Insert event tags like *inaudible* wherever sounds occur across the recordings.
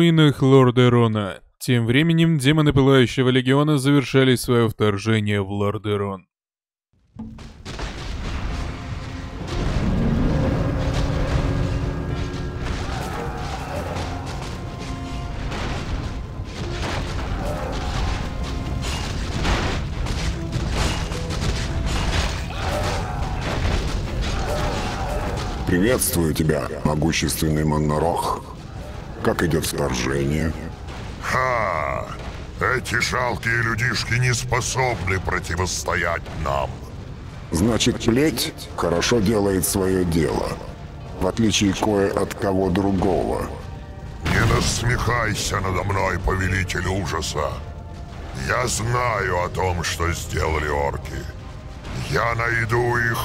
руинах Лордерона. Тем временем демоны Пылающего Легиона завершали свое вторжение в Лордерон. Приветствую тебя, могущественный Монорох. Как идет вторжение? Ха! Эти жалкие людишки не способны противостоять нам. Значит, плеть хорошо делает свое дело. В отличие кое от кого другого. Не насмехайся надо мной, повелитель ужаса. Я знаю о том, что сделали орки. Я найду их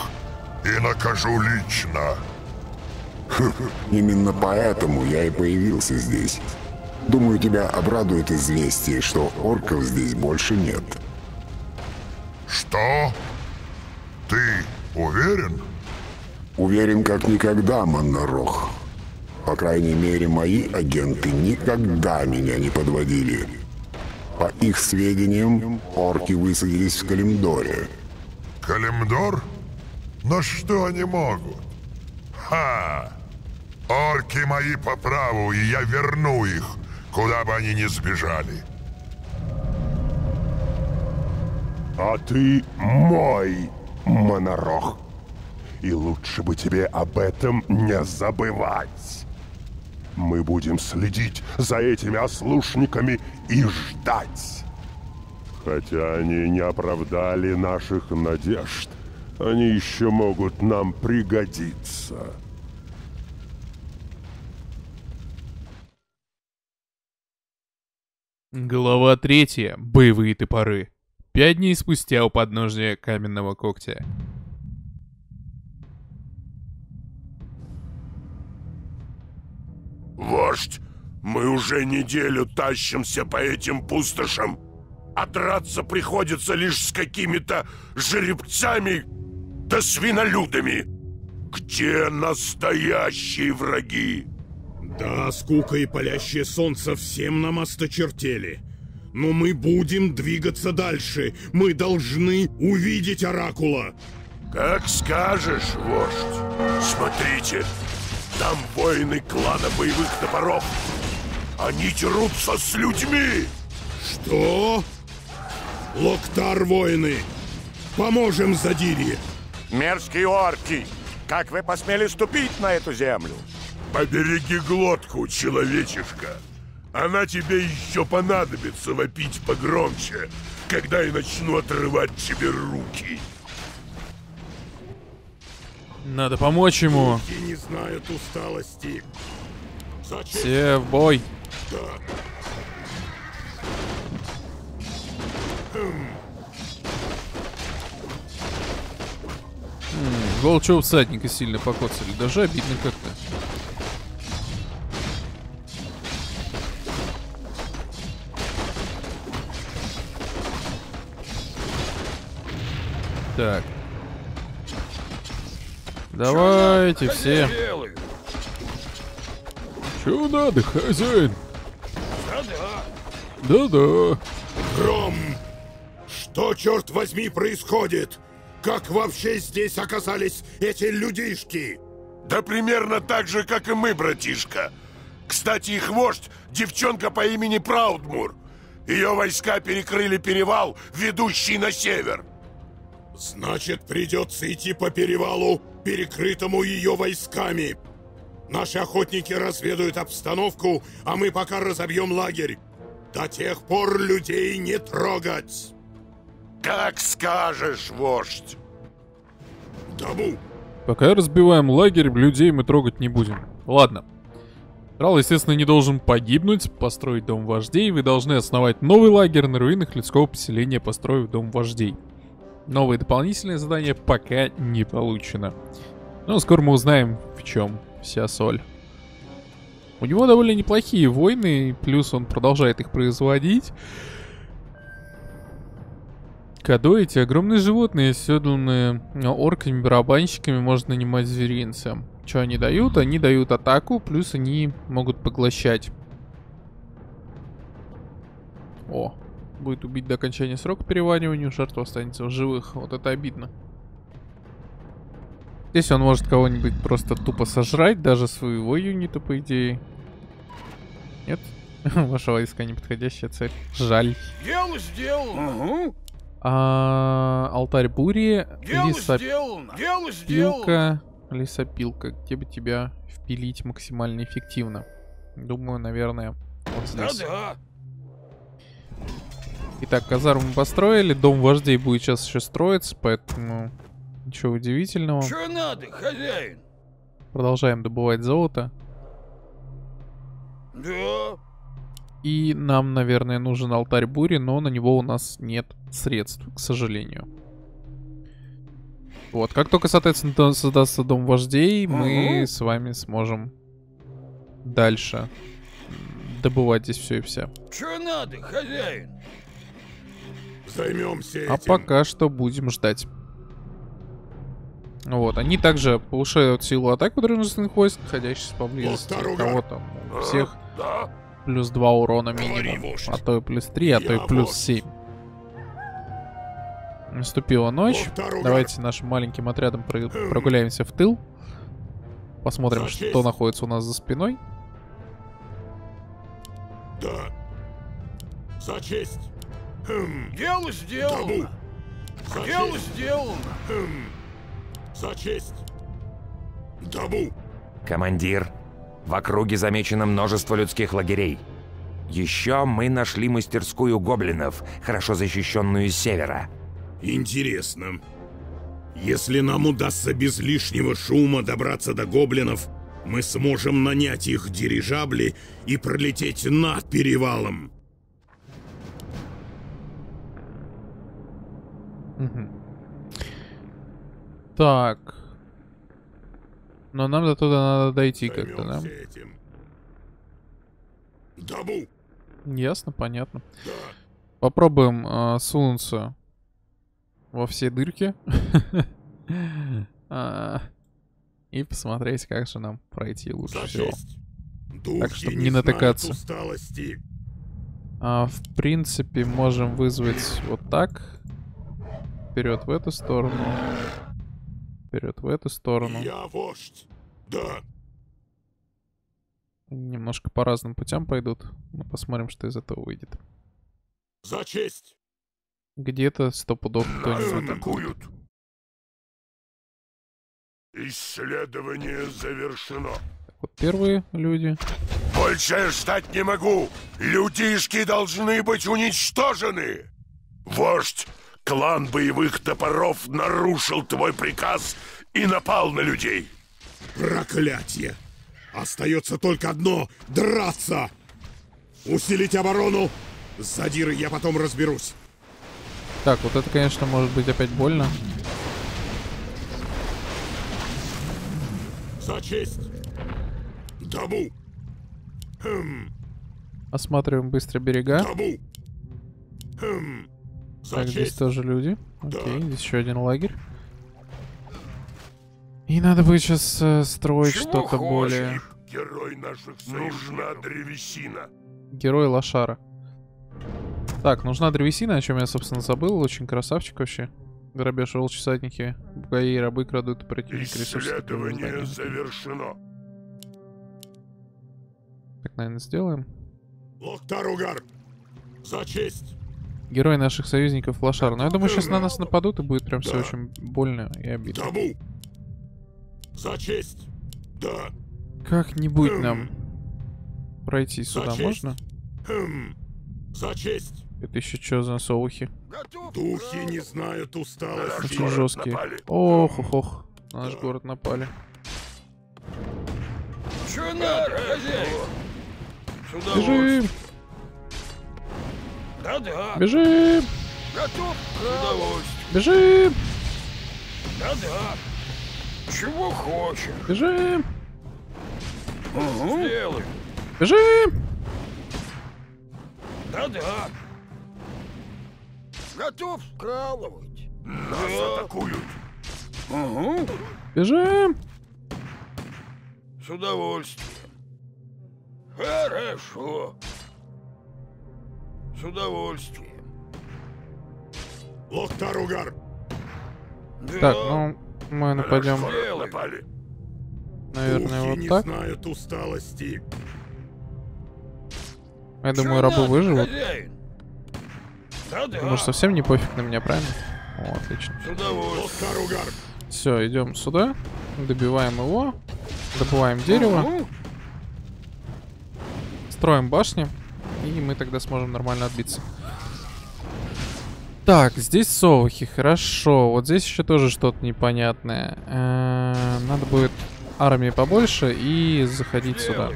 и накажу лично. *laughs* Именно поэтому я и появился здесь. Думаю, тебя обрадует известие, что орков здесь больше нет. Что? Ты уверен? Уверен как никогда, Монорох. По крайней мере, мои агенты никогда меня не подводили. По их сведениям, орки высадились в Калимдоре. Калимдор? Но что они могут? Ха! Орки мои по праву, и я верну их, куда бы они ни сбежали. А ты мой, Монорох. И лучше бы тебе об этом не забывать. Мы будем следить за этими ослушниками и ждать. Хотя они не оправдали наших надежд, они еще могут нам пригодиться. Глава третья. Боевые топоры. Пять дней спустя у подножия каменного когтя. Вождь, мы уже неделю тащимся по этим пустошам, а драться приходится лишь с какими-то жеребцами да свинолюдами. Где настоящие враги? Да, скука и палящее солнце всем нам осточертели. Но мы будем двигаться дальше. Мы должны увидеть Оракула. Как скажешь, вождь. Смотрите, там воины клана боевых топоров. Они дерутся с людьми. Что? Локтар воины. Поможем Задире. Мерзкие орки! Как вы посмели ступить на эту землю? Побереги глотку, человечишка. Она тебе еще понадобится вопить погромче, когда я начну отрывать тебе руки. Надо помочь ему. И не знают усталости. Зачем? Все в бой. Да. М, Волчьего всадника сильно покоцали. Даже обидно как-то. Так. Давайте все. Чего надо, хозяин? Да-да. Гром! Что, черт возьми, происходит? Как вообще здесь оказались эти людишки? Да примерно так же, как и мы, братишка. Кстати, их вождь — девчонка по имени Праудмур. Ее войска перекрыли перевал, ведущий на север. Значит, придется идти по перевалу, перекрытому ее войсками. Наши охотники разведают обстановку, а мы пока разобьем лагерь. До тех пор людей не трогать. Как скажешь, вождь. Дому. Пока разбиваем лагерь, людей мы трогать не будем. Ладно. Трал, естественно, не должен погибнуть, построить дом вождей. Вы должны основать новый лагерь на руинах людского поселения, построив дом вождей. Новые дополнительные задания пока не получено. Но скоро мы узнаем, в чем вся соль. У него довольно неплохие войны, плюс он продолжает их производить. Кадо эти огромные животные, седланные орками, барабанщиками, можно нанимать зверинца. Что они дают? Они дают атаку, плюс они могут поглощать О, будет убить до окончания срока переваривания, жертва останется в живых. Вот это обидно. Здесь он может кого-нибудь просто тупо сожрать, даже своего юнита, по идее. Нет? *laughs* Ваша войска неподходящая цель. Жаль. Дело сделано. А, алтарь бури, Дело лесопилка, сделано. Дело сделано. лесопилка. Где бы тебя впилить максимально эффективно? Думаю, наверное, вот здесь. Да-да. Итак, казарму построили, дом вождей будет сейчас еще строиться, поэтому ничего удивительного. Что надо, хозяин? Продолжаем добывать золото. Да. И нам, наверное, нужен алтарь бури, но на него у нас нет средств, к сожалению. Вот, как только, соответственно, создастся дом вождей, мы Ага. с вами сможем дальше добывать здесь все и вся. Что надо, хозяин? Займемся этим. А пока что будем ждать. Вот, они также повышают силу атаки дружественных войск, находящихся поблизости. У кого там? У всех Да. плюс 2 урона Говори, минимум. вождь. А то и плюс 3, а то и Я плюс вождь. 7. Наступила ночь. Давайте нашим маленьким отрядом про- прогуляемся в тыл. Посмотрим, что находится у нас за спиной. Да. За честь. Хм. Дело сделано. Табу. За Дело честь. сделано. Хм. За честь. Табу. Командир, в округе замечено множество людских лагерей. Еще мы нашли мастерскую гоблинов, хорошо защищенную с севера. Интересно. Если нам удастся без лишнего шума добраться до гоблинов, мы сможем нанять их дирижабли и пролететь над перевалом. Так. Но нам до туда надо дойти как-то, да? Этим. Ясно, понятно. Да. Попробуем а, сунуться во все дырки. А, И посмотреть, как же нам пройти лучше всего. Так, чтоб не, натыкаться. А, в принципе, можем вызвать вот так. Вперед в эту сторону. Вперед в эту сторону. Я вождь. Да. Немножко по разным путям пойдут. Но посмотрим, что из этого выйдет. За честь. Где-то сто пудов кто-нибудь. Исследование завершено. Вот первые люди. Больше ждать не могу. Людишки должны быть уничтожены. Вождь, клан боевых топоров нарушил твой приказ и напал на людей. Проклятие! Остается только одно — драться! Усилить оборону! С задирой я потом разберусь. Так, вот это, конечно, может быть опять больно. За честь! Табу! Хм, Осматриваем быстро берега. табу! Хм, за Так, здесь честь! тоже люди. Да. Окей, здесь еще один лагерь. И надо будет сейчас строить Чего что-то более... Герой наших Нужна древесина. Герой Лошара. Так, нужна древесина, о чем я, собственно, забыл. Очень красавчик вообще. Грабеж волчьи всадники, бугаи и рабы крадут противника Исследование завершено. Так, наверное, сделаем. Локтаругар! За честь! Герой наших союзников Лошар. Но я думаю, сейчас на нас нападут и будет прям все Да. очень больно и обидно. Табу! За честь! Да! Как-нибудь Хм. нам пройти сюда честь. можно? Хм, за честь! Это еще что за соухи? Духи не знают усталости. Очень жесткие. напали. Ох, ох, ох. На наш город напали. Что надо, хозяин? Сюда Бежим! Да-да. Бежим! Готов? Бежим! Да-да. Чего хочешь? Бежим! Сделай. Бежим! Да-да. Готов скалывать. Нас атакуют. Угу. Бежим! С удовольствием. Хорошо. С удовольствием. Лохтаругар! Так, ну, мы нападем, напали. наверное, Духи вот не так. знают усталости. Я думаю, рабы выживут. Хозяин. Потому что совсем не пофиг на меня, правильно? О, отлично. Все, идем сюда. Добиваем его. Добываем дерево. Строим башни. И мы тогда сможем нормально отбиться. Так, здесь совухи, хорошо. Вот здесь еще тоже что-то непонятное. Э, Надо будет армии побольше и заходить сюда.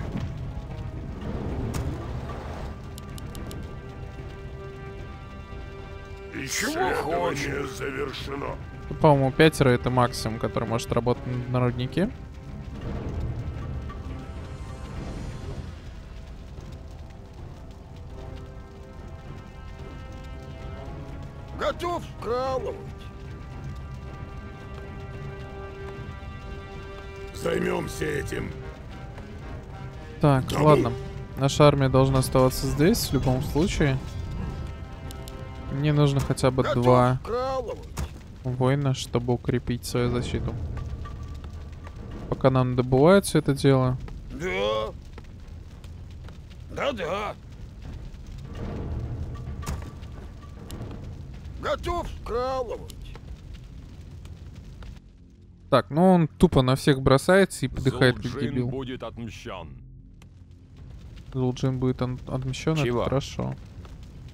Исследование завершено. По-моему, пятеро это максимум, который может работать на руднике. Готов вкалывать. Займемся этим. Так, ну. ладно. Наша армия должна оставаться здесь в любом случае. Мне нужно хотя бы Готов два вкалывать. воина, чтобы укрепить свою защиту. Пока нам добывают все это дело. Да. Да-да. Готов вкалывать. Так, ну он тупо на всех бросается и подыхает как Зулджин дебил. будет отмщен. Зулджин будет отмщен, это Чего? хорошо.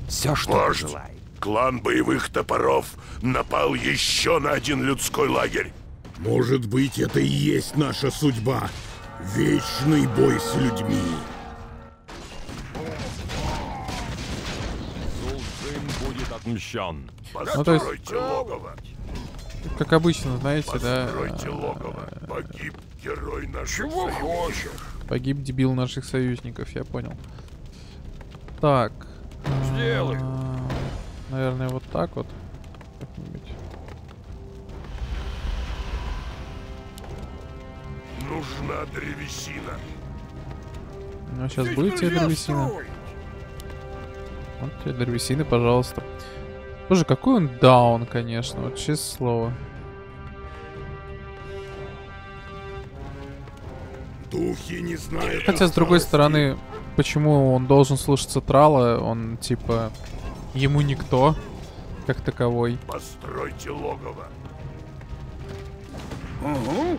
Все, что Вождь. Клан боевых топоров напал еще на один людской лагерь. Может быть, это и есть наша судьба. Вечный бой с людьми. Будет отмщен. Ну, то есть- Постройте логово. Как обычно, знаете, да, Постройте э, логово. Погиб герой наших Чего союзников. хочешь? погиб дебил наших союзников, я понял. Так. Сделай. А, Наверное, вот так вот. Как-нибудь. Нужна древесина. Ну, сейчас Здесь будет тебе древесина. строить. Вот тебе древесины, пожалуйста. Боже, какой он даун, конечно, вот честное слово. Духи не знают Хотя, с другой стороны, почему он должен слушаться Трала? Он, типа, ему никто, как таковой. Постройте логово. Угу.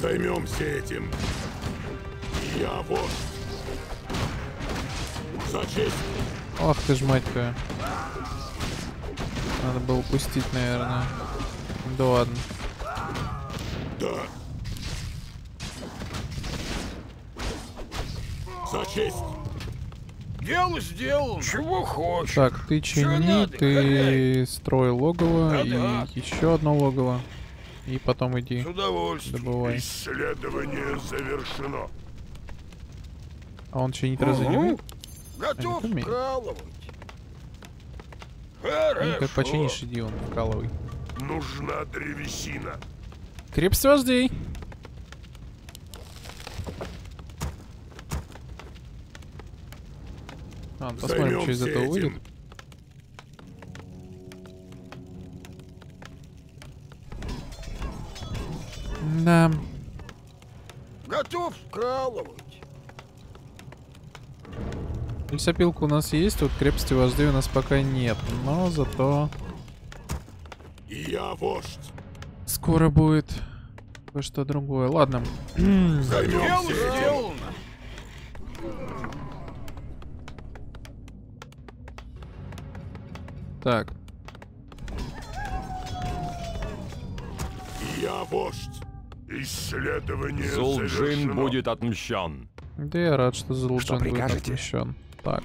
Займемся этим. Я вождь. За честь. Ах ты ж мать твою. Надо было пустить, наверное. Да ладно. Да. За честь. Дело сделано. Чего хочешь? Так, ты чини, ты хозяин? строй логово и Да-да. еще одно логово. И потом иди, С удовольствием. добывай. Исследование завершено. А он чинить разве не умеет? Готов умеют. вкалывать. Ну, Хорошо. как починишь, иди он, вкалывай. Нужна древесина. Крепость вождей. Ну, посмотрим, что из этого выйдет. Да. Готов вкалывать. Лесопилка у нас есть, вот крепости вождей у нас пока нет. Но зато я вождь. скоро будет кое-что другое. Ладно. *clears throat* Займемся Так, я вождь. Исследование Зулджин будет отмщен. да я рад, что Зулджан будет прикажете? отмещен. Так.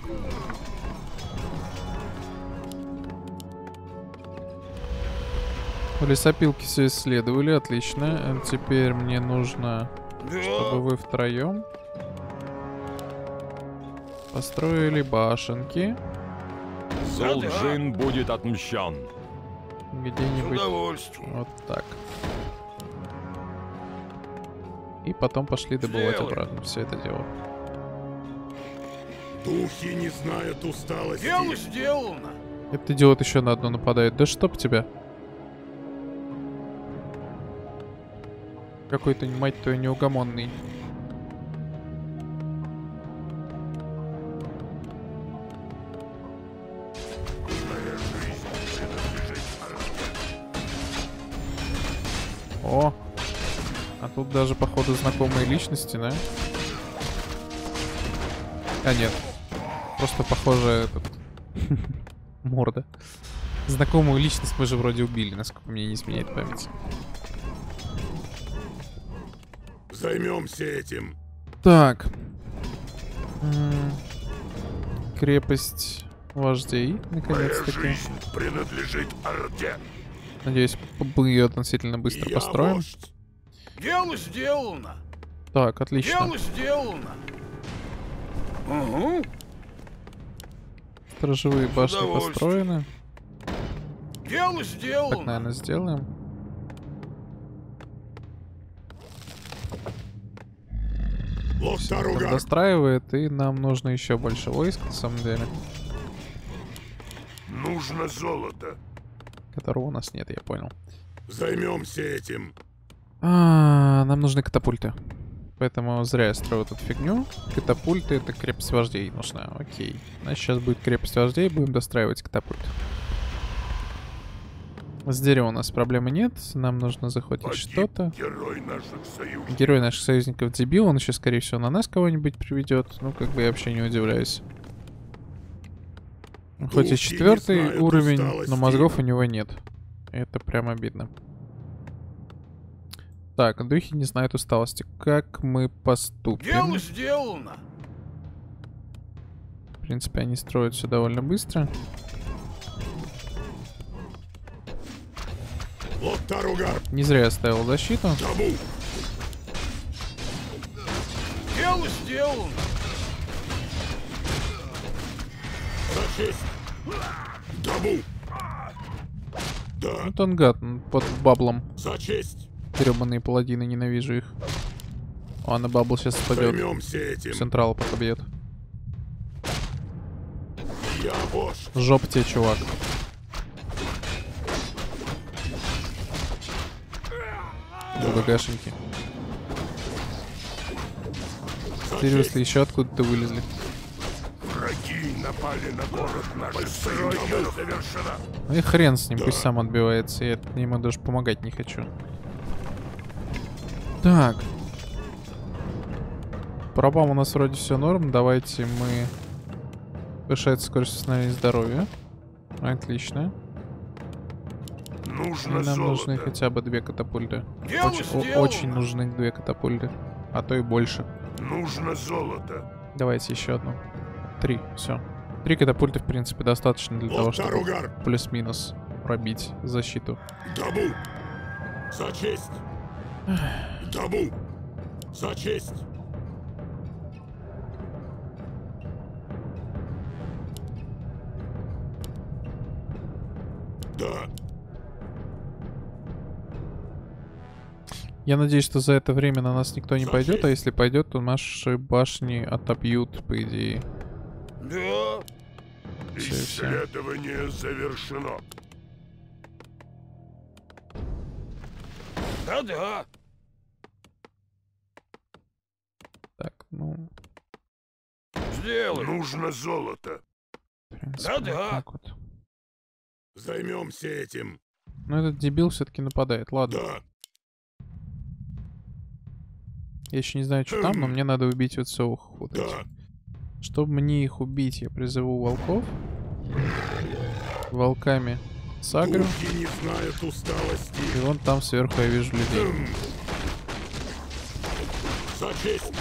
В лесопилке все исследовали, отлично. А Теперь мне нужно, чтобы вы втроем построили башенки Зулджин будет отмщен. С где-нибудь удовольствием. вот так. И потом пошли добывать Сделай. обратно все это дело. Духи не знают усталости. Дело сделано. Этот идиот еще на одну нападает. Да чтоб тебя. Какой-то, мать твою, неугомонный. О! А тут даже, походу, знакомые личности, да? А, нет. Просто похоже этот... *laughs* Морда. Знакомую личность мы же вроде убили, насколько мне не изменяет память. Займемся этим. Так. Крепость вождей, наконец-таки. принадлежит Орде. Надеюсь, мы ее относительно быстро Я построим. вождь. Дело сделано. Так, отлично. Дело сделано. Угу. Сторожевые башни построены. Дело Так, сделано. наверное, сделаем. Локтаругар. Достраивает, и нам нужно еще больше войск, на самом деле. Нужно золото. Которого у нас нет, я понял. Займемся этим. А, нам нужны катапульты. Поэтому зря я строю вот эту фигню. Катапульты это крепость вождей нужна. Окей. Значит, сейчас будет крепость вождей, будем достраивать катапульт. С деревом у нас проблемы нет. Нам нужно захватить что-то. герой наших союзников. Герой наших союзников дебил, он еще, скорее всего, на нас кого-нибудь приведет. Ну, как бы я вообще не удивляюсь. Хоть и четвертый знают уровень, но усталости. мозгов у него нет. Это прям обидно. Так, духи не знают усталости. Как мы поступим? Дело сделано. В принципе, они строят все довольно быстро. Не зря я ставил защиту. Табу. Дело сделано. Честь. Табу. Да, Вот он гад, под bubble ом. за честь. Гребаные паладины, ненавижу их. О, на bubble сейчас спадет. Этим. Централ пока бьет. Я вождь. Жоп тебе, чувак. GG шеньки. За Серьезно, еще откуда-то вылезли. Напали на город наш. Постройка завершена. Ну и хрен с ним, пусть сам отбивается. Я ему даже помогать не хочу. Так. По рабам у нас вроде все норм. Давайте мы... Повышает скорость восстановления здоровья. Отлично. И Нужно нам золото. нужны хотя бы две катапульты. Дело Очень, сделано. очень нужны две катапульты. А то и больше. Нужно золото. Давайте еще одну. Три, все. Три катапульты, в принципе, достаточно для того, чтобы плюс-минус пробить защиту. Табу. За честь. Табу. За честь. Да, Я надеюсь, что за это время на нас никто не За пойдет, а если пойдет, то наши башни отобьют, по идее. Да. Всё. Исследование завершено. Да-да. Так, ну, Сделай. Нужно золото. Да-да. вот вот. займемся этим. Но этот дебил все-таки нападает. Ладно, Да, я еще не знаю, что там, но мне надо убить вот всех вот да. этих. Чтобы мне их убить, я призову волков. Волками сагрю. Не знают усталости. И вон там сверху я вижу людей. Хм. За честь.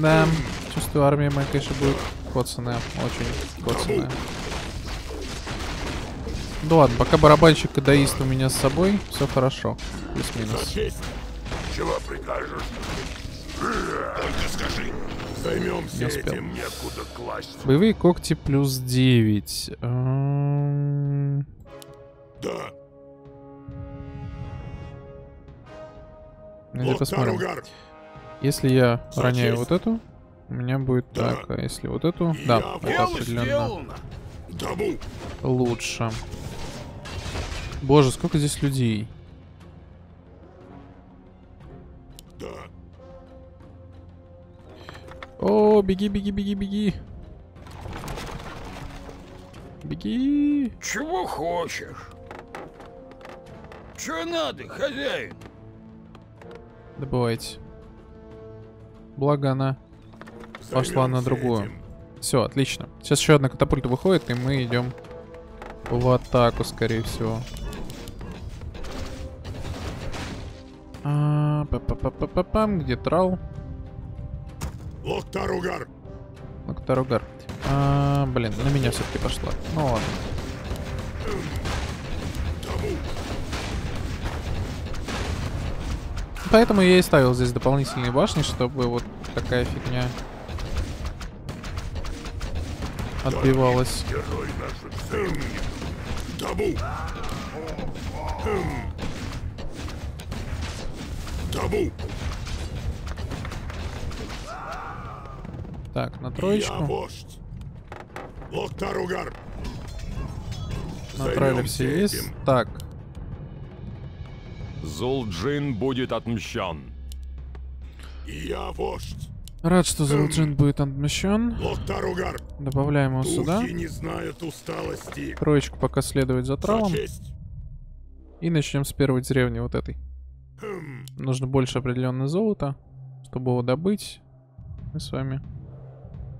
Да, чувствую, армия моя, конечно, будет коцаная. Очень коцаная. Ну ладно, пока барабанщик и даист у меня с собой, все хорошо. Плюс-минус. Чего прикажешь? Только скажи. Займемся Не успел. этим. Некуда класть. Боевые когти плюс 9. Да. Давайте посмотрим. Локтаругар. Если я За роняю вот эту, У меня будет Да. так, а если вот эту? Да, Я это Дело определенно сделано. Дому. лучше. Боже, сколько здесь людей. Да. О, беги, беги, беги, беги. Беги. Чего хочешь? Че надо, хозяин? Добывайте. Благо она пошла на Займемся другую. этим. Все, отлично. Сейчас еще одна катапульта выходит, и мы идем в атаку, скорее всего. А, па-па-па-па-пам, где трал? Локтаругар. Лактаругар. А, блин, на меня все-таки пошла. Ну ладно. Поэтому я и ставил здесь дополнительные башни, чтобы вот такая фигня отбивалась. Наших Так, на троечку. На трайле все есть. Так, Зулджин будет отмщен. Я вождь. рад, что Зулджин будет отмещен. Добавляем его сюда. Не знают усталости. Троечку пока следовать за честь. И начнем с первой деревни вот этой. Хм. Нужно больше определенно золота, чтобы его добыть. Мы с вами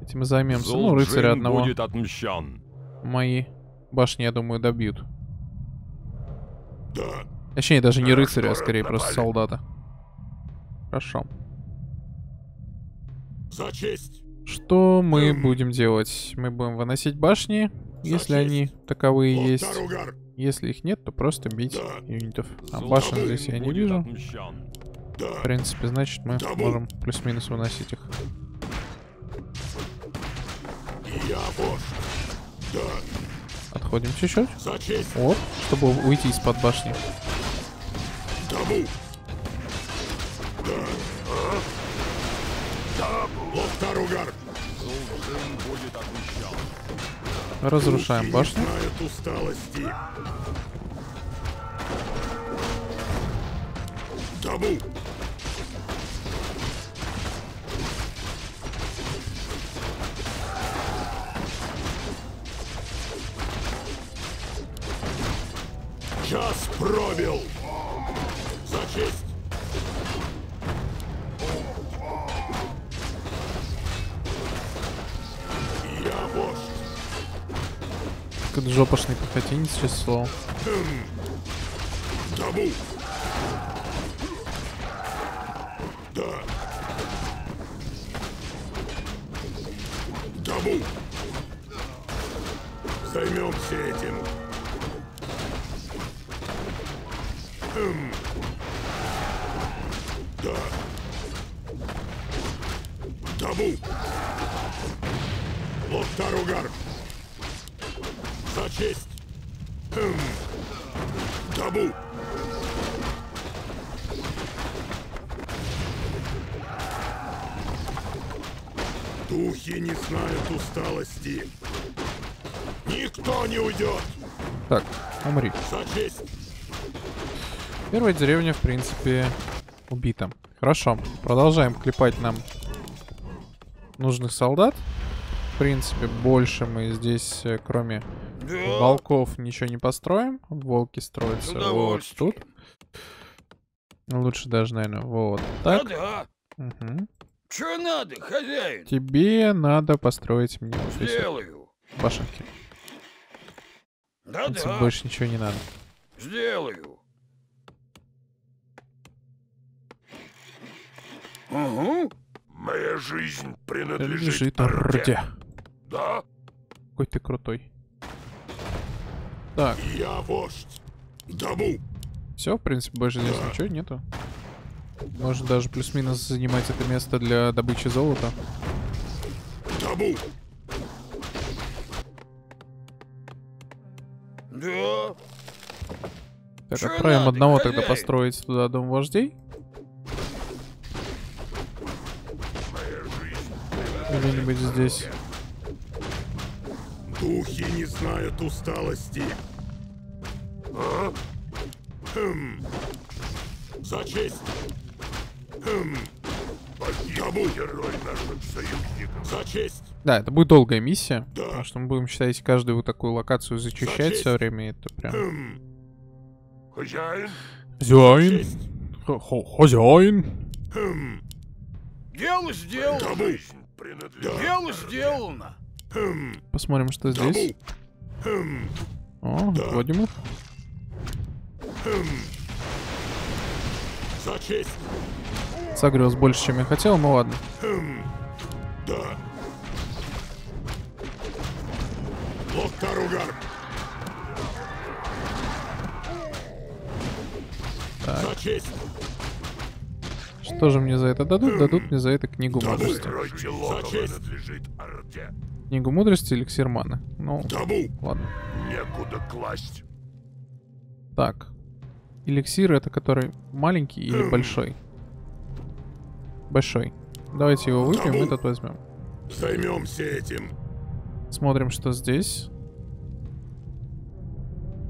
этим займемся. Ну, рыцаря одного. будет отмщен. Мои башни, я думаю, добьют. Да. Точнее, даже не рыцаря, а скорее просто напали. солдата. Хорошо. За честь. Что мы Эм. будем делать? Мы будем выносить башни, если честь. они таковые есть. Локтаругар. Если их нет, то просто бить Да. юнитов. А башен здесь я не вижу. Да. В принципе, значит, мы Табу. можем плюс-минус выносить их. Я. Да. Отходим чуть-чуть. Вот, чтобы уйти из-под башни. Дому. Да. Локтаругар. Зулджин будет отмщен. Разрушаем башню. Усталости. Час пробил. За честь. Я вождь. Как жопошный пехотинец сейчас слово. Табу. Да. Табу. Займемся этим. Первая деревня, в принципе, убита. Хорошо, продолжаем клепать нам нужных солдат. В принципе, больше мы здесь, э, кроме Да. волков, ничего не построим. Волки строятся вот тут. Лучше даже, наверное, вот так. Да-да. Мгм. Че надо, хозяин? Тебе надо построить мне вот здесь Сделаю. башенки. Принципе, Да-да. больше ничего не надо. Сделаю. Угу. Моя жизнь принадлежит Лежит Орде. Орде. Да? Какой ты крутой. Так, Я вождь. Дому. все, в принципе, больше здесь ничего нету. Можно даже плюс-минус занимать это место для добычи золота. Дому. Да. Так, Чё отправим надо, одного тогда построить туда дом вождей. Где-нибудь здесь. Духи не знают усталости. А? Хм. За честь. Хм. Погиб герой наших союзников. За честь. Да, это будет долгая миссия. Да. Потому что мы будем, считайте, каждую вот такую локацию зачищать честь. все время. Это прям... Хм. Хозяин, Хозяин. Хозяин. Хм. Дело сделано. Принадлежит Дело сделано. Хм. Посмотрим, что здесь. Хм. О, Да. вводим их. Хм. За честь. Согрелся больше, чем я хотел, ну ладно. Хм. Да. Локтаругар. За честь. Что же мне за это дадут? Дадут мне за это книгу Табу. мудрости. Книгу мудрости, эликсир маны. Ну, Табу. ладно. Некуда класть. Так. Эликсир это который маленький или большой? Большой. Давайте его выпьем, Табу. этот возьмем. Займемся этим. Смотрим, что здесь.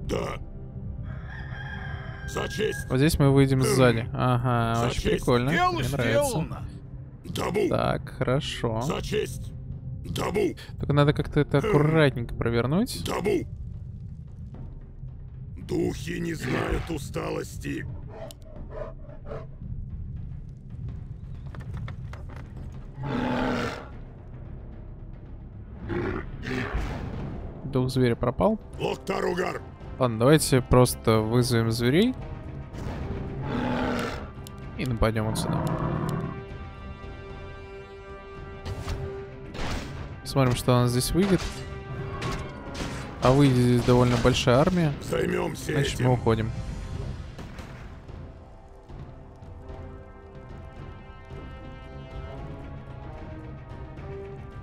Да. Вот здесь мы выйдем сзади. Ага, За очень честь. прикольно. Дело Мне нравится. Табу. Так, хорошо. За честь. Табу. Только надо как-то это аккуратненько провернуть. Табу. Духи не знают усталости. Дух зверя пропал. Локтаругар. Ладно, давайте просто вызовем зверей. И нападем вот сюда. Смотрим, что у нас здесь выйдет. А выйдет здесь довольно большая армия. Займемся Значит, мы этим. уходим.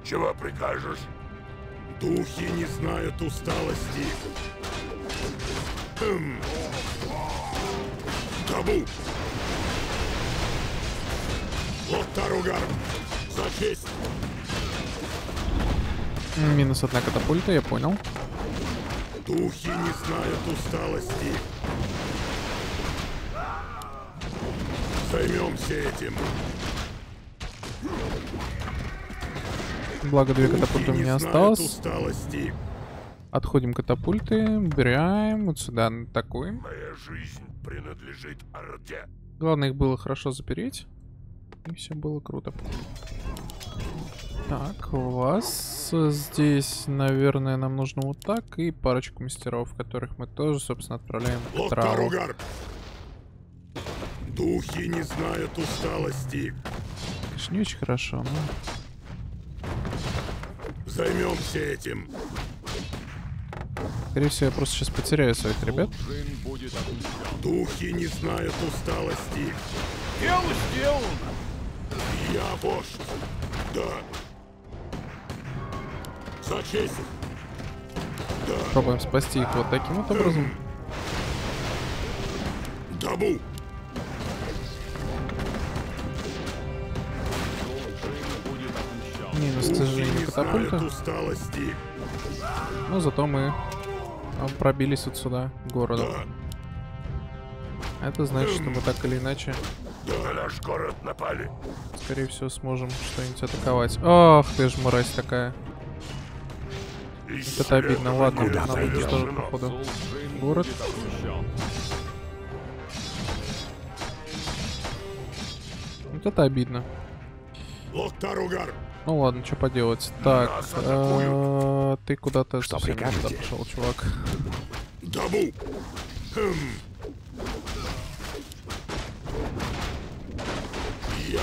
Чего прикажешь? Духи не знают усталости. Табу. Локтаругар. За честь. Минус одна катапульта, я понял. Духи не знают усталости. Займемся этим. Благо две катапульты у не меня осталось. усталости. Отходим катапульты, убираем, вот сюда атакуем. Моя жизнь принадлежит Орде. Главное их было хорошо запереть. И все было круто. Так, у вас здесь, наверное, нам нужно вот так и парочку мастеров, которых мы тоже, собственно, отправляем в траву. Духи не знают усталости. Конечно, не очень хорошо, но... Займемся этим. Скорее всего, я просто сейчас потеряю своих ребят. Духи не знают усталости. Дело сделано. Я вождь. Да. За честь. Да. Пробуем спасти их вот таким вот образом. Табу. Отмщен. Минус, к сожалению, катапульта. Но зато мы пробились вот сюда, к городу. Да. Это значит, что мы так или иначе, На наш город напали. скорее всего, сможем что-нибудь атаковать. Ах ты ж мразь такая. Это обидно. Ладно, Куда надо уничтожить, походу. Город. Вот это обидно. Локтаругар. Ну ладно, что поделать. Так, э, ты куда-то Что совсем прикажете? пошел, чувак. Хм. Я.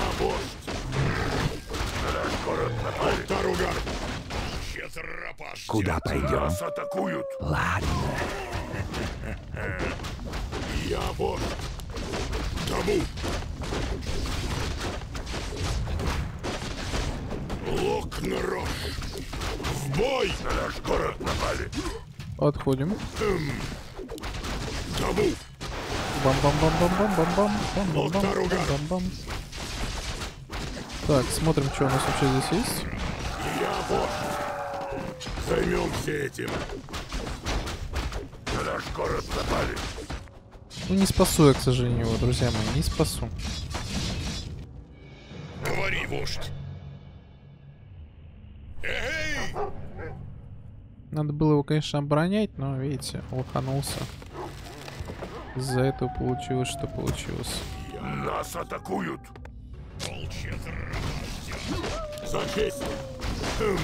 Куда пойдем? Нас атакуют. Ладно. Я вождь. Табу. Локнарок. В бой. На наш город напали. Отходим. Табу. Бам-бам-бам-бам-бам-бам-бам. Бам-бам-бам-бам-бам. Так, смотрим, что у нас вообще здесь есть. вождь. Займемся этим. На наш город напали. Ну, не спасу я, к сожалению, его, друзья мои, не спасу. Говори, вождь. Надо было его, конечно, оборонять, но, видите, лоханулся. Из-за этого получилось, что получилось. Нас атакуют. За честь! Хм.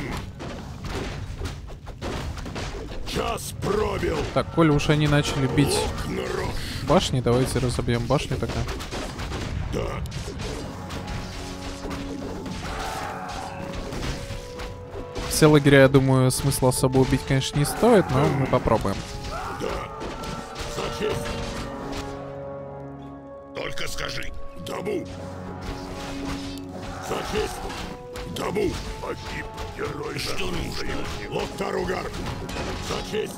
Час пробил! Так, коль уж они начали бить башни, давайте разобьем башню тогда. Да, Все лагеря, я думаю, смысла особо убить, конечно, не стоит, но мы попробуем. да! За честь! Только скажи! Дабу! За честь! Дабу! Погиб герой Что нужно? Локтаругар! За честь!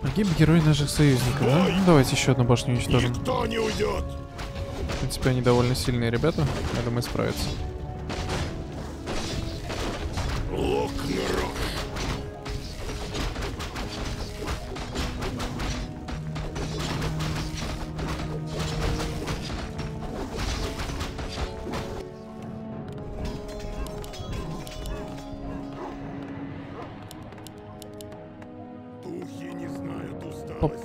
Погиб герой наших союзников, да? Ну, давайте еще одну башню уничтожим. Никто не уйдет! В принципе, они довольно сильные ребята. Я думаю, справятся.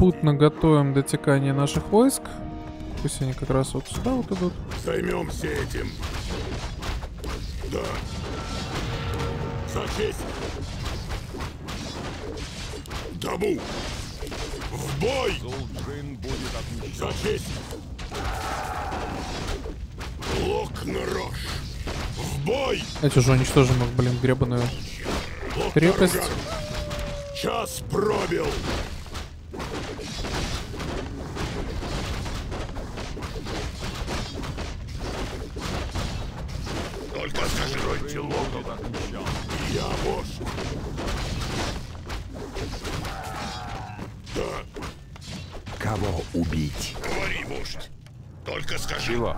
Попутно готовим дотекание наших войск. Пусть они как раз вот сюда вот идут. Займемся этим. Да. За честь. Дабу. В бой! Зулджин будет отмщен. За честь. Лок на рожь. В бой! Эти уже уничтожим их, блин, гребаную. Крепость. Час пробил. Стройте логово. Я вождь. Да, Кого убить? говори, вождь. Только скажи. Чего?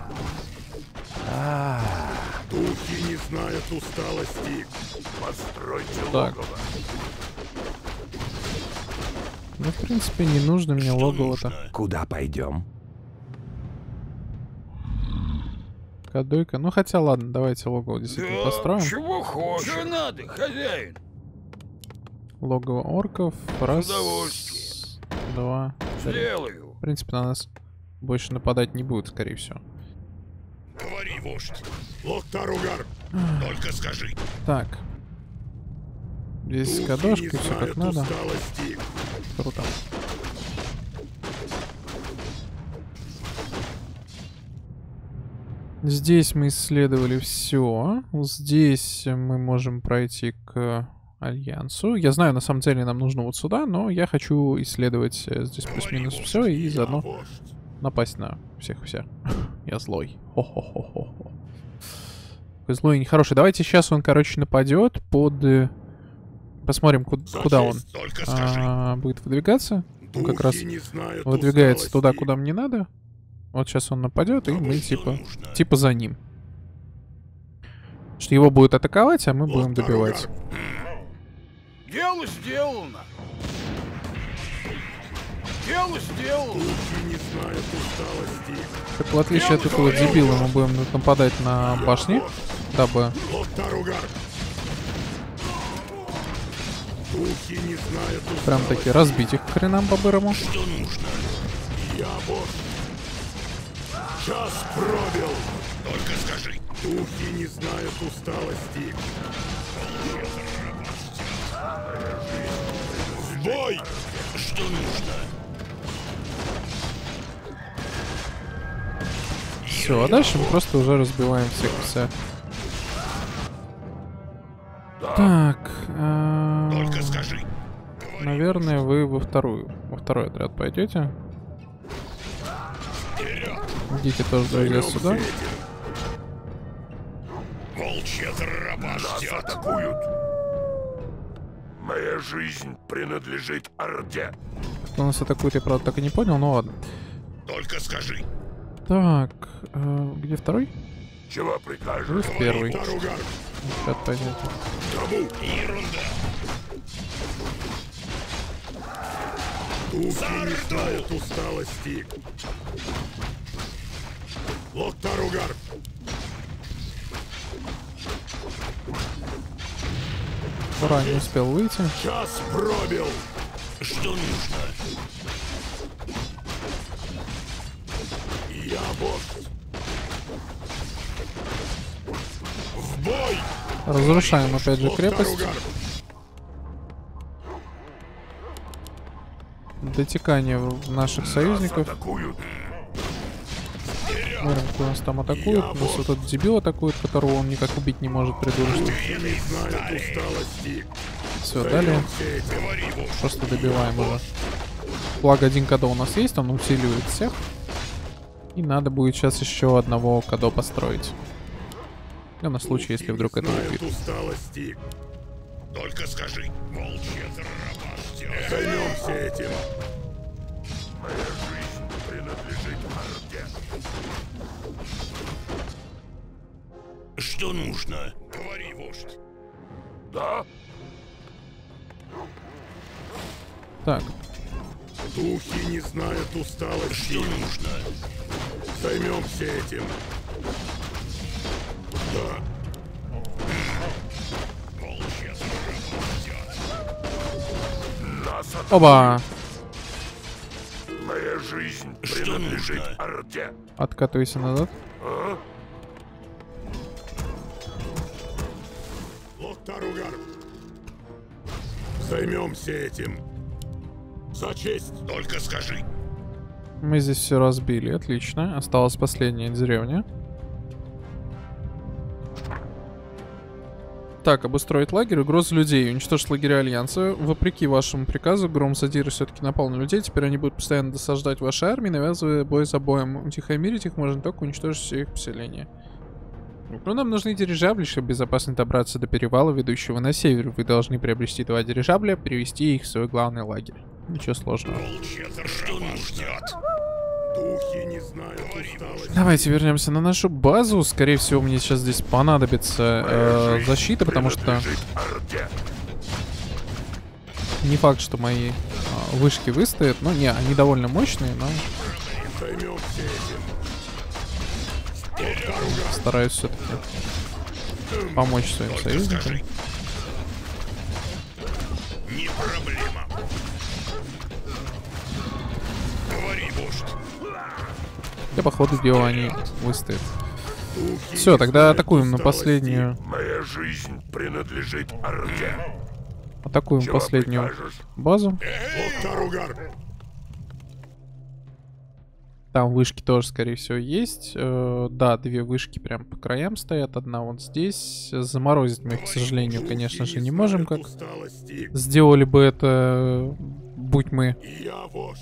Духи не знают усталости. Постройте Так. логово. Ну, в принципе, не нужно мне логово-то. Куда пойдем? Кадойка. Ну, хотя, ладно, давайте логово действительно построим. Чего хочешь? Что надо, хозяин? Логово орков. Раз. Два. Три. Сделаю. В принципе, на нас больше нападать не будет, скорее всего. Говори, вождь. Локтаругар. Только скажи. Так. Здесь не все как надо. Круто. Здесь мы исследовали все. Здесь мы можем пройти к Альянсу. Я знаю, на самом деле нам нужно вот сюда, но я хочу исследовать э, здесь плюс-минус все и заодно напасть на всех-всех. *laughs* Я злой. Хо-хо-хо-хо. Злой и нехороший. Давайте сейчас он, короче, нападет под... э, Посмотрим, куда он а, будет выдвигаться. Он как раз выдвигается туда, куда мне надо. Вот сейчас он нападет, и мы типа, типа за ним. Что его будут атаковать, а мы будем добивать. Дело сделано. Дело сделано. Духи не знают усталости. Так в отличие от этого дебила мы будем нападать на башни, дабы прям таки разбить их к хренам по-бырому. Что нужно? Я вождь. Час пробил. Только скажи. Духи не знают усталости. В бой! Что нужно? Все, а дальше мы просто уже разбиваем всех вся. Так, а, Только скажи. наверное, вы во вторую, во второй отряд пойдете. Идите тоже, друзья, сюда. Волчья тропа Нас ждет. атакуют. Моя жизнь принадлежит Орде. Кто нас атакует, я правда так и не понял, ну ладно. Только скажи. Так, э, где второй? Чего прикажешь? Плюс первый. Как понять? Табу! Ерунда! Духи не знают усталости. Локтаругар! Ура, не успел выйти. Час пробил! Что нужно? Я вождь! В бой! Разрушаем опять же крепость. Дотекание наших союзников. Атакуют. Кто нас там атакует. У нас вот этот дебил атакует, которого он никак убить не может, усталости. Все, далее. Просто добиваем уже. Благо один кадо у нас есть, он усиливает всех. И надо будет сейчас еще одного кадо построить. Ну, на случай, если вдруг это усталости. Только скажи, Займемся этим. Моя жизнь принадлежит. Что нужно? Говори, вождь. Да? Так, Духи не знают усталости. Что нужно? Займемся этим. Да. Нас оба! Моя жизнь принадлежит Орде. Откатывайся назад. А? Локтаругар. Займемся этим. За честь. Только скажи. Мы здесь все разбили, отлично. Осталась последняя деревня. Так, обустроить лагерь, угроза людей, уничтожить лагеря Альянса. Вопреки вашему приказу, Гром Задира все-таки напал на людей. Теперь они будут постоянно досаждать вашей армии, навязывая бой за боем. Утихомирить их можно только уничтожить все их поселения. Ну, нам нужны дирижабли, чтобы безопасно добраться до перевала, ведущего на север. Вы должны приобрести два дирижабля, перевести их в свой главный лагерь. Ничего сложного. Что ждет? Духи не знают усталости. Давайте вернемся на нашу базу. Скорее всего, мне сейчас здесь понадобится э, защита, потому что не факт, что мои а, вышки выстоят. Ну, не, они довольно мощные, но Займемся этим. Стараюсь все-таки помочь своим союзникам. Не проблема. Говори. Я, по ходу дела, они выстоят. Все, тогда атакуем на последнюю... Моя жизнь принадлежит Орде. Атакуем Чего последнюю прикажешь? базу. Локтаругар. Там вышки тоже, скорее всего, есть. Э, да, две вышки прям по краям стоят. Одна вот здесь. Заморозить мы их, к сожалению, конечно же, не можем, как сделали бы это, будь мы.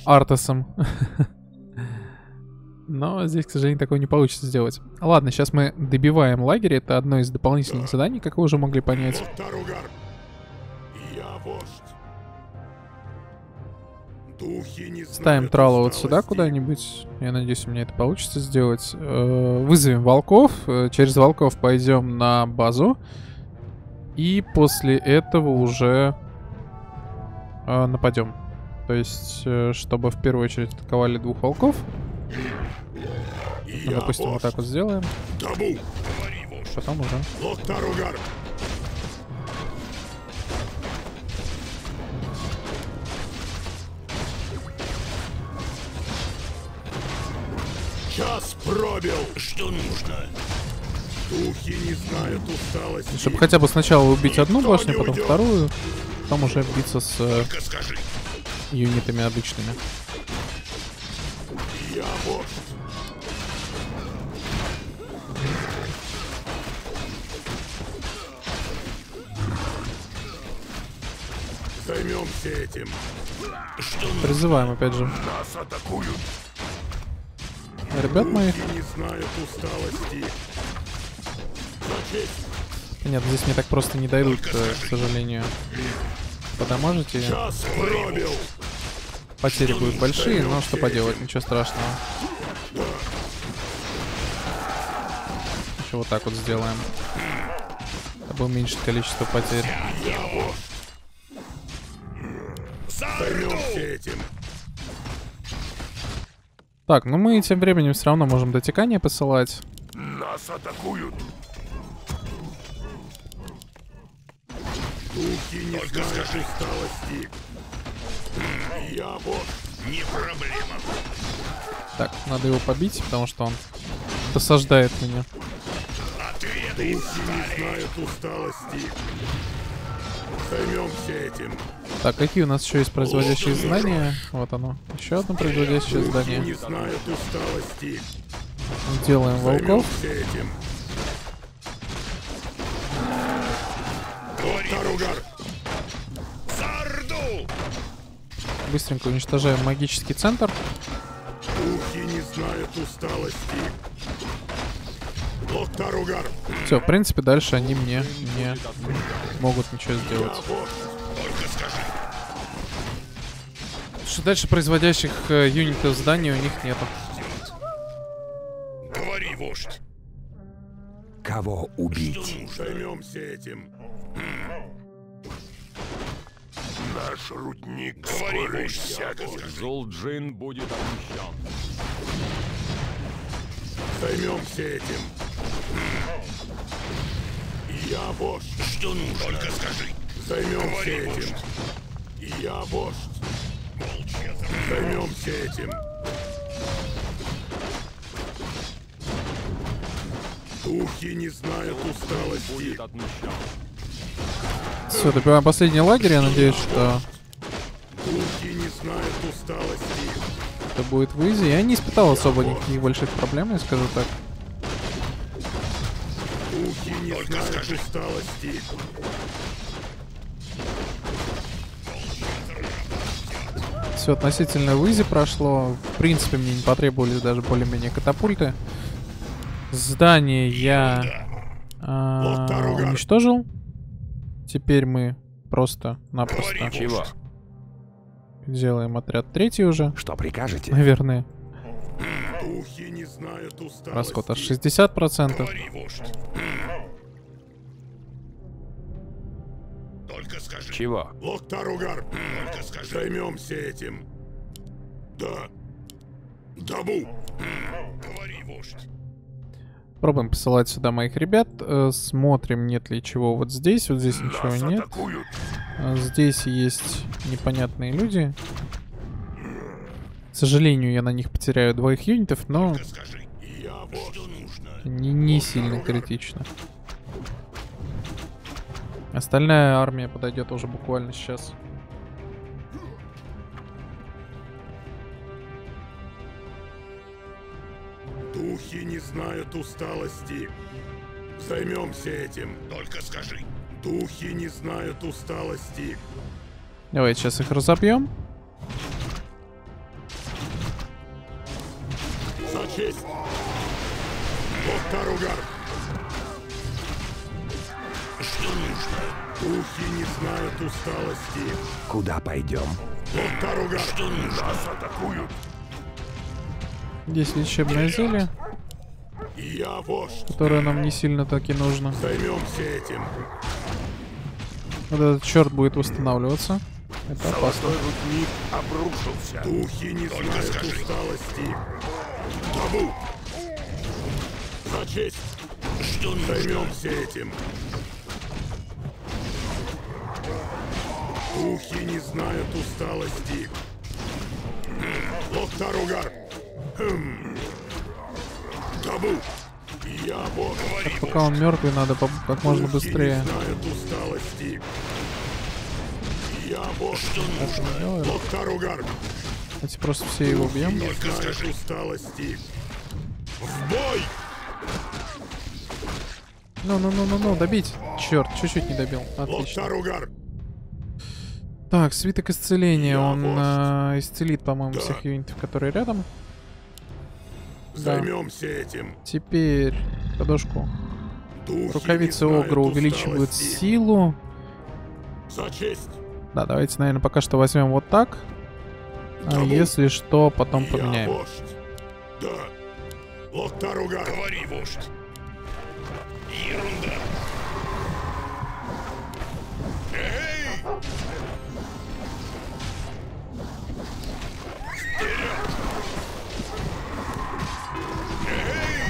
Артасом. Но здесь, к сожалению, такое не получится сделать. Ладно, сейчас мы добиваем лагерь. Это одно из дополнительных заданий, как вы уже могли понять. Ставим трала вот сюда куда-нибудь. Я надеюсь, у меня это получится сделать. Э, Вызовем волков. Э, Через волков пойдем на базу. И после этого уже э, нападем. То есть, чтобы в первую очередь атаковали двух волков. Ну, допустим, вот так вот сделаем. Потом уже. Час пробил. Что нужно? Духи не знают усталости. Чтобы хотя бы сначала убить одну Никто башню, не потом уйдет. вторую. Потом уже биться с э, юнитами обычными. Я вождь. Займемся этим. Призываем опять же Нас атакуют. Ребят моих. Не знают усталости. Нет, здесь мне так просто не дойдут, э, к сожалению. Пробил. Потери будут большие, но что поделать, ничего страшного. Еще вот так вот сделаем. чтобы уменьшить количество потерь. Так, ну мы тем временем все равно можем дотекание посылать. Нас атакуют. Духи не Только знают усталости. Я вот. Не проблема. Так, надо его побить, потому что он досаждает меня. Духи не знают усталости. Займемся этим. Так, какие у нас еще есть производящие здания? Вот оно. Еще одно производящее здание. не знают усталости. Делаем волков. Этим. Быстренько уничтожаем магический центр. Духи не знают усталости. Все, в принципе, дальше они мне не могут ничего сделать. Потому Что дальше производящих э, юнитов зданий у них нету. Говори, вождь. Кого убить? Займемся этим. Наш рудник Говори, скоро. Золджин будет отмщен. Займемся этим. Я вождь. Что нужно? Только скажи. Займемся этим. Я вождь. Займемся этим. Духи не знают усталости. Все, добиваем последний лагерь. Я надеюсь, что Духи не знают усталости. это будет в изи. Я не испытал особо никаких больших проблем, я скажу так. Не знают усталости. Все относительно в изи прошло. В принципе, мне не потребовались даже более-менее катапульты. Здание я а, уничтожил. Теперь мы просто-напросто Чего? делаем отряд третий уже. Что прикажете? Наверное. Духи не знают усталости. Аж 60%. Говори, вождь. Скажи. Чего? Локтаругар. Только скажи. Займемся этим. Да. Дабу. Говори, вождь. Пробуем посылать сюда моих ребят. Э, Смотрим, нет ли чего вот здесь. Вот здесь ничего Нас нет. атакуют. А Здесь есть непонятные люди. К сожалению, я на них потеряю двоих юнитов, но Скажи. Не, не сильно критично. Остальная армия подойдет уже буквально сейчас. Духи не знают усталости. Займемся этим. Только скажи. Духи не знают усталости. Давайте сейчас их разобьем. За честь. Что нужно? Духи не знают усталости. Куда пойдем? Локтаругар. Что нужно? Нас атакуют. Здесь лечебное зелье, Я вождь. которое нам не сильно так и нужно. Займемся этим. Вот этот черт будет восстанавливаться. Это опасно. Золотой рудник обрушился. Духи не знают усталости. Табу. За честь. Что Займемся этим. Духи не знают усталости. Локтаругар. Хм. Табу. Я бог. Пока он мертвый, надо как можно Духи быстрее. не знают усталости. Я бог. Что Это делаем. Локтаругар. Давайте просто все его убьем. Не знают усталости. В бой! Ну-ну-ну-ну-ну, добить. Черт, чуть-чуть не добил. Отлично. Так, свиток исцеления. Я Он э, исцелит, по-моему, Да. всех юнитов, которые рядом. Займемся этим. Теперь подушку. Духи Рукавицы Огра увеличивают усталости. силу. За честь. Да, давайте, наверное, пока что возьмем вот так. А Табу. если что, потом Я поменяем. вождь. Да. Локтаругар. Говори, вождь. Ерунда.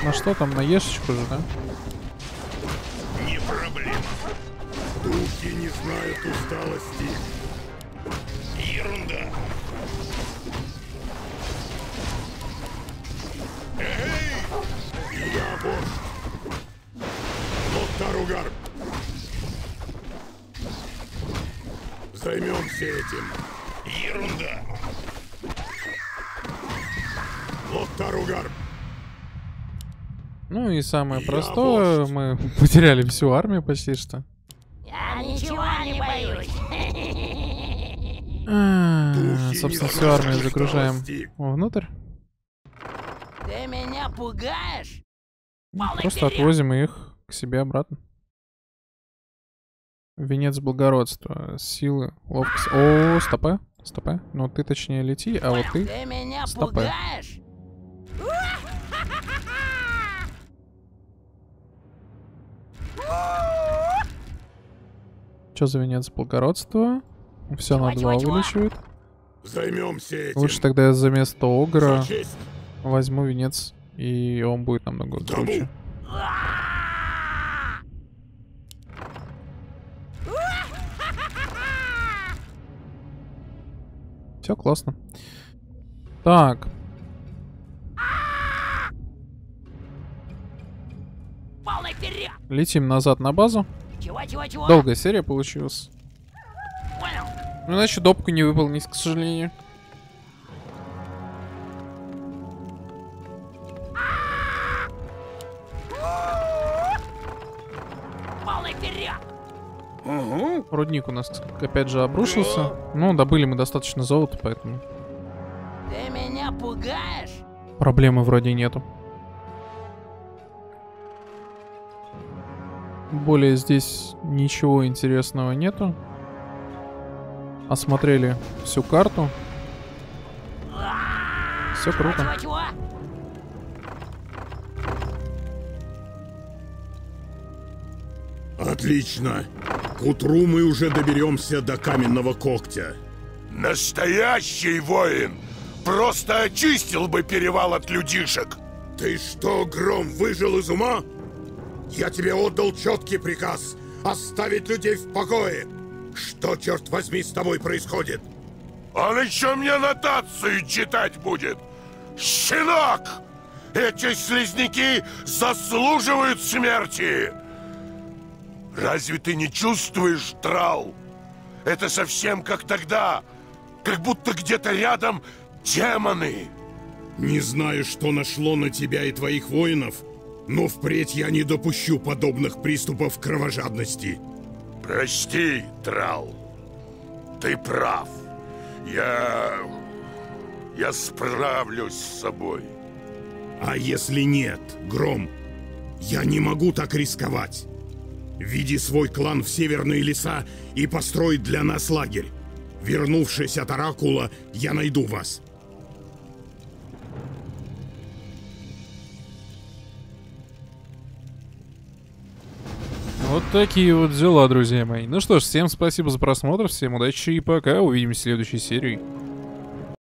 На что там, на ешечку же, да? Не проблема. Духи не знают усталости. Ерунда. Эй! Я босс. Лоттаругар. Займемся этим. Ерунда. Лоттаругар. Ну и самое Я простое, вождь. мы *laughs* потеряли всю армию почти что. Я ничего не боюсь. А, Духи Собственно, всю армию загружаем усталости. внутрь. Ты меня пугаешь? Полный Просто вперед! отвозим их к себе обратно. Венец благородства, силы, ловкость. О, стопе, стопе. Ну ты точнее лети, а вот ты... Ты меня Стопэ. пугаешь? Что за венец благородства? Все на два увеличивает. Займемся этим. Лучше тогда я за место огра За честь. возьму венец, и он будет намного круче. Все классно. Так, летим назад на базу. Чего-чего-чего? Долгая серия получилась. Понял. Ну, иначе допку не выполнить, к сожалению. Вперед! Рудник у нас опять же обрушился. Ну, добыли мы достаточно золота, поэтому Ты меня пугаешь? проблемы вроде нету. Более здесь ничего интересного нету. Осмотрели всю карту. Все круто. Отлично. К утру мы уже доберемся до каменного когтя. Настоящий воин просто очистил бы перевал от людишек. Ты что, Гром, выжил из ума? Я тебе отдал четкий приказ оставить людей в покое. Что, черт возьми, с тобой происходит? Он еще мне нотацию читать будет. Щенок! Эти слизняки заслуживают смерти! Разве ты не чувствуешь, Трал? Это совсем как тогда, как будто где-то рядом демоны. Не знаю, что нашло на тебя и твоих воинов, но впредь я не допущу подобных приступов кровожадности. Прости, Трал. Ты прав. Я... Я справлюсь с собой. А если нет, Гром, я не могу так рисковать. Веди свой клан в северные леса и построй для нас лагерь. Вернувшись от Оракула, я найду вас. Вот такие вот дела, друзья мои. Ну что ж, всем спасибо за просмотр, всем удачи и пока. Увидимся в следующей серии.